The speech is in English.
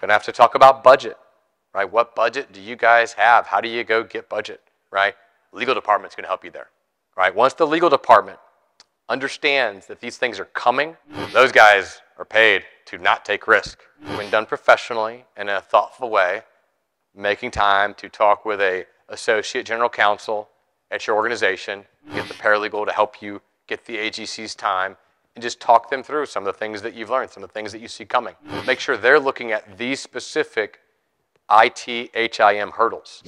Gonna have to talk about budget, right? What budget do you guys have? How do you go get budget, right? Legal department's gonna help you there, right? Once the legal department understands that these things are coming, those guys are paid to not take risk. When done professionally and in a thoughtful way, making time to talk with a associate general counsel at your organization, get the paralegal to help you get the AGC's time, and just talk them through some of the things that you've learned, some of the things that you see coming. Make sure they're looking at these specific IT HIM hurdles.